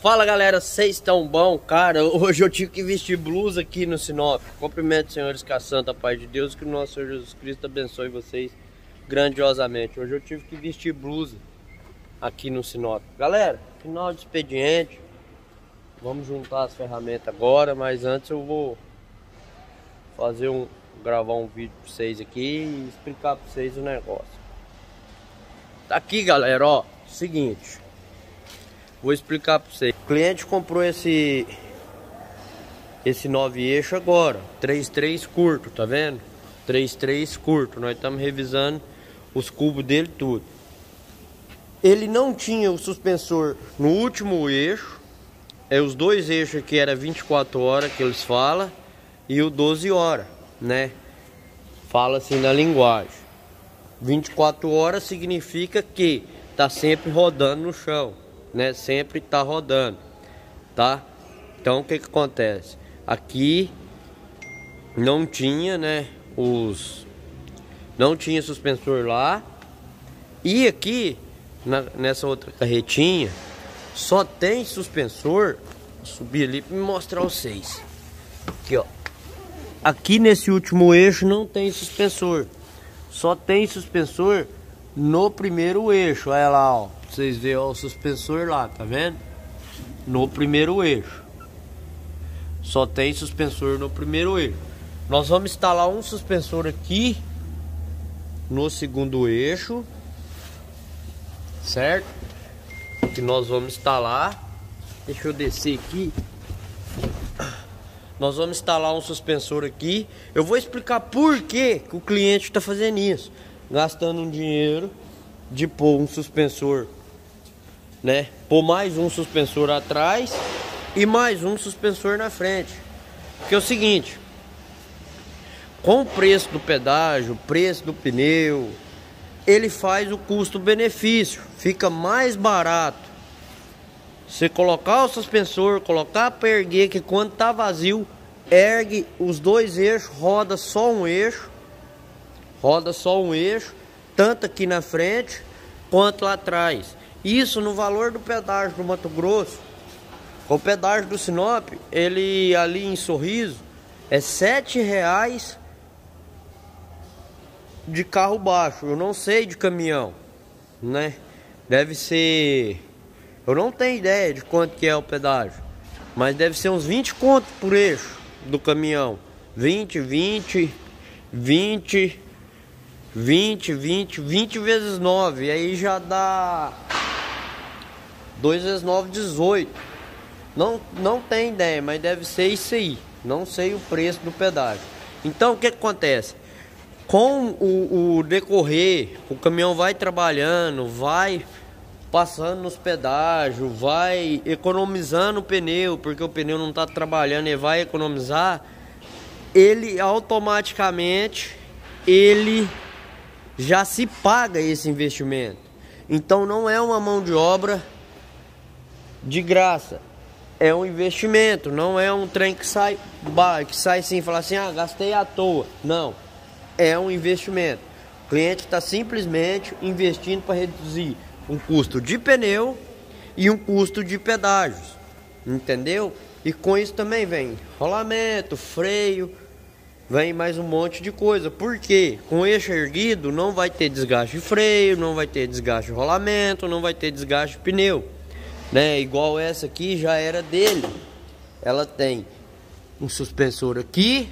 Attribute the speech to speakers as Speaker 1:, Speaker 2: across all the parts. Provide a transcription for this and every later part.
Speaker 1: Fala galera, vocês estão bom? Cara, hoje eu tive que vestir blusa aqui no Sinop. Cumprimento, senhores, que a santa paz de Deus, que o nosso Senhor Jesus Cristo abençoe vocês grandiosamente. Hoje eu tive que vestir blusa aqui no Sinop. Galera, final de expediente. Vamos juntar as ferramentas agora, mas antes eu vou fazer um gravar um vídeo para vocês aqui e explicar para vocês o negócio. Tá aqui, galera, ó, seguinte. Vou explicar para vocês. O cliente comprou esse esse 9 eixo agora, 3-3 curto, tá vendo? 3-3 curto. Nós estamos revisando os cubos dele tudo. Ele não tinha o suspensor no último eixo. É os dois eixos que era 24 horas que eles falam e o 12 horas, né? Fala assim na linguagem. 24 horas significa que tá sempre rodando no chão né? Sempre tá rodando, tá? Então o que que acontece? Aqui não tinha, né? Os não tinha suspensor lá e aqui na, nessa outra carretinha só tem suspensor. Subir ali para mostrar vocês. Aqui, ó. Aqui nesse último eixo não tem suspensor. Só tem suspensor no primeiro eixo. Olha lá, ó. Vocês veem ó, o suspensor lá, tá vendo? No primeiro eixo. Só tem suspensor no primeiro eixo. Nós vamos instalar um suspensor aqui no segundo eixo, certo? Que nós vamos instalar. Deixa eu descer aqui. Nós vamos instalar um suspensor aqui. Eu vou explicar por que o cliente está fazendo isso. Gastando um dinheiro de pôr um suspensor né? Pôr mais um suspensor atrás e mais um suspensor na frente. Porque é o seguinte, com o preço do pedágio, o preço do pneu, ele faz o custo-benefício, fica mais barato. Você colocar o suspensor, colocar para erguer, que quando tá vazio, ergue os dois eixos, roda só um eixo, roda só um eixo, tanto aqui na frente quanto lá atrás. Isso no valor do pedágio do Mato Grosso. O pedágio do Sinop, ele ali em Sorriso, é sete reais de carro baixo. Eu não sei de caminhão, né? Deve ser... Eu não tenho ideia de quanto que é o pedágio. Mas deve ser uns 20 contos por eixo do caminhão. 20, 20, 20, 20, 20, 20 vezes 9. Aí já dá 2 vezes 9, 18. Não, não tem ideia, mas deve ser isso aí. Não sei o preço do pedágio. Então o que, que acontece? Com o, o, decorrer, o caminhão vai trabalhando, vai passando nos pedágios, vai economizando o pneu, porque o pneu não está trabalhando e vai economizar, ele automaticamente ele já se paga esse investimento. Então não é uma mão de obra de graça. É um investimento, não é um trem que sai, que sai sim e fala assim, ah, gastei à toa. Não, é um investimento. O cliente está simplesmente investindo para reduzir um custo de pneu e um custo de pedágios, entendeu? E com isso também vem rolamento, freio, vem mais um monte de coisa. Porque com eixo erguido não vai ter desgaste de freio, não vai ter desgaste de rolamento, não vai ter desgaste de pneu né? Igual essa aqui já era dele. Ela tem um suspensor aqui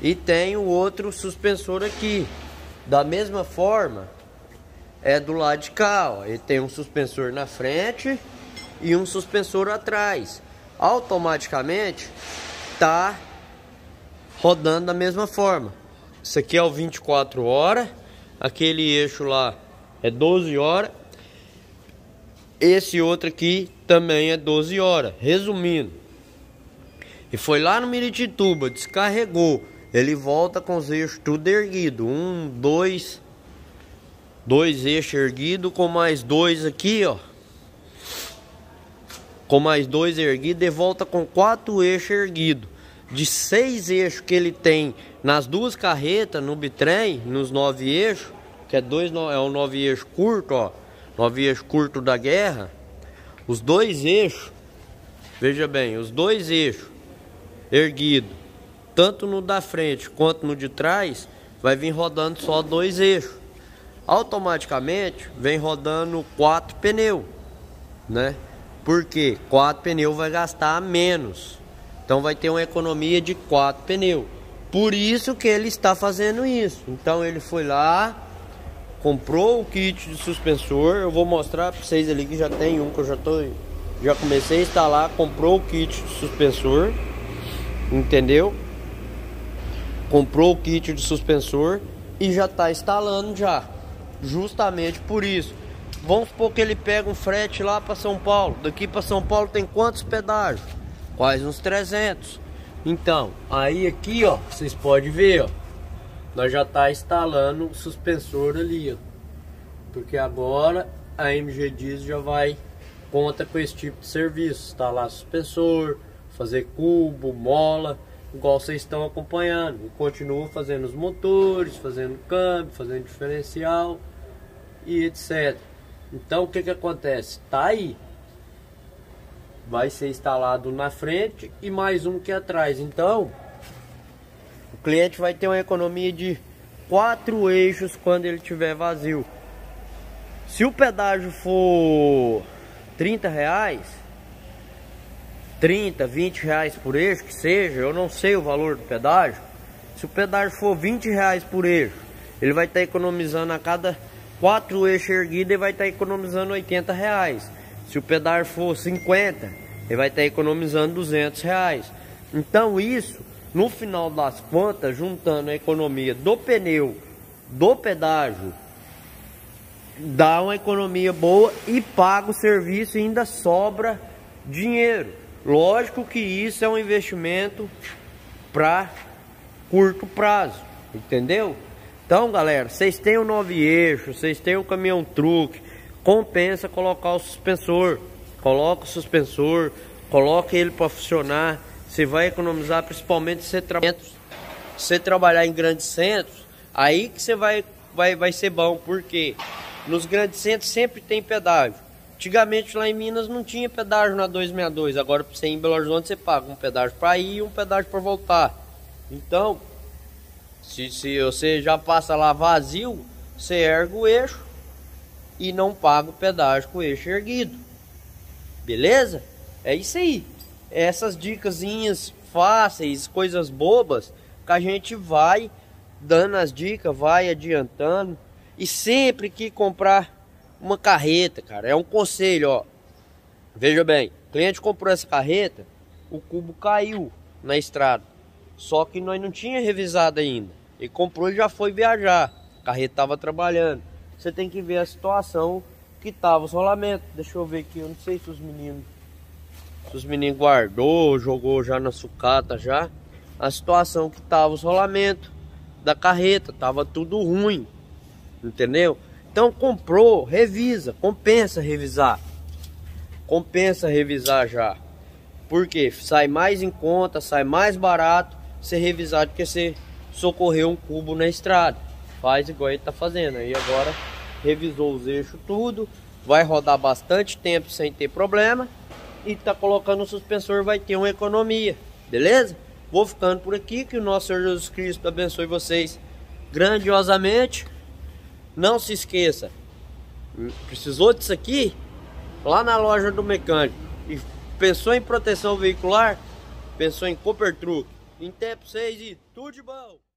Speaker 1: e tem o outro suspensor aqui. Da mesma forma, é do lado de cá, ó. Ele tem um suspensor na frente e um suspensor atrás. Automaticamente tá rodando da mesma forma. Isso aqui é o 24 horas, aquele eixo lá é 12 horas esse outro aqui também é 12 horas. Resumindo, e foi lá no Miritituba, descarregou. Ele volta com os eixos tudo erguido. Um, dois, dois eixos erguidos com mais dois aqui, ó. Com mais dois erguidos e volta com quatro eixos erguidos. De seis eixos que ele tem nas duas carretas, no bitrem, nos nove eixos, que é dois, é um nove eixo curto, ó Nove eixo curto da guerra, Os dois eixos, veja bem, os dois eixos erguidos, tanto no da frente quanto no de trás, vai vir rodando só dois eixos. Automaticamente vem rodando quatro pneus, né? Porque quatro pneus vai gastar menos. Então vai ter uma economia de quatro pneus. Por isso que ele está fazendo isso. Então ele foi lá, comprou o kit de suspensor. Eu vou mostrar para vocês ali que já tem um que eu já tô já comecei a instalar, comprou o kit de suspensor. Entendeu? Comprou o kit de suspensor e já está instalando já. Justamente por isso. Vamos supor que ele pega um frete lá para São Paulo. Daqui para São Paulo tem quantos pedágios? Quase uns 300. Então, aí aqui, ó, vocês podem ver, ó. Nós já tá instalando o suspensor ali, ó. Porque agora a MG Diesel já vai conta com esse tipo de serviço, instalar suspensor, fazer cubo, mola, igual vocês estão acompanhando. E continua fazendo os motores, fazendo câmbio, fazendo diferencial e etc. Então o que que acontece? Tá aí. Vai ser instalado na frente e mais um que atrás. Então o cliente vai ter uma economia de quatro eixos quando ele tiver vazio. Se o pedágio for 30 reais, 30, 20 reais por eixo, que seja, eu não sei o valor do pedágio. Se o pedágio for 20 reais por eixo, ele vai estar tá economizando a cada quatro eixos erguidos e vai estar tá economizando 80 reais. Se o pedágio for 50, ele vai estar tá economizando 200 reais. Então isso, no final das contas, juntando a economia do pneu, do pedágio, dá uma economia boa e paga o serviço e ainda sobra dinheiro. Lógico que isso é um investimento para curto prazo, entendeu? Então, galera, vocês têm o nove eixo, vocês têm o caminhão truque, compensa colocar o suspensor. Coloca o suspensor, coloca ele para funcionar. Você vai economizar, principalmente se você, você trabalhar em grandes centros, aí que você vai, vai, vai ser bom, porque nos grandes centros sempre tem pedágio. Antigamente lá em Minas não tinha pedágio na 262, agora para você ir em Belo Horizonte você paga um pedágio para ir e um pedágio para voltar. Então, se, se você já passa lá vazio, você ergue o eixo e não paga o pedágio com o eixo erguido. Beleza? É isso aí. Essas dicasinhas fáceis, coisas bobas, que a gente vai dando as dicas, vai adiantando. E sempre que comprar uma carreta, cara. É um conselho, ó. Veja bem, o cliente comprou essa carreta, o cubo caiu na estrada. Só que nós não tinha revisado ainda. Ele comprou e já foi viajar. A carreta estava trabalhando. Você tem que ver a situação que tava os rolamentos. Deixa eu ver aqui, eu não sei se os meninos se os meninos guardou, jogou já na sucata já. A situação que tava os rolamentos da carreta, tava tudo ruim. Entendeu? Então comprou, revisa, compensa revisar. Compensa revisar já. Porque sai mais em conta, sai mais barato você revisar do que você socorrer um cubo na estrada. Faz igual ele tá fazendo. Aí agora revisou os eixos tudo, vai rodar bastante tempo sem ter problema e tá colocando o suspensor vai ter uma economia, beleza? Vou ficando por aqui, que o nosso Senhor Jesus Cristo abençoe vocês grandiosamente. Não se esqueça, precisou disso aqui? Lá na loja do mecânico. E pensou em proteção veicular? Pensou em Cooper Truck. Em tempo 6 e tudo de bom!